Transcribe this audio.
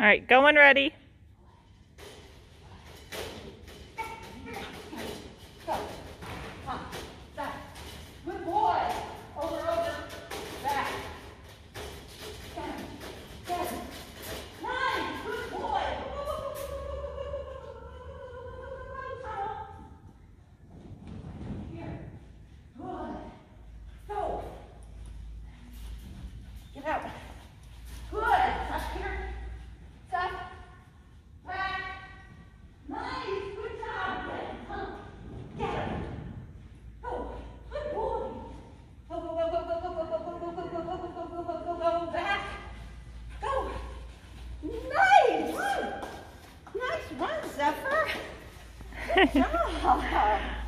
All right, go when ready. 那么好。